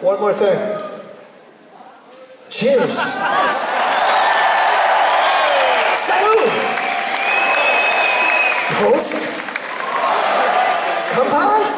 One more thing. Cheers. Salud. Prost. Kampai.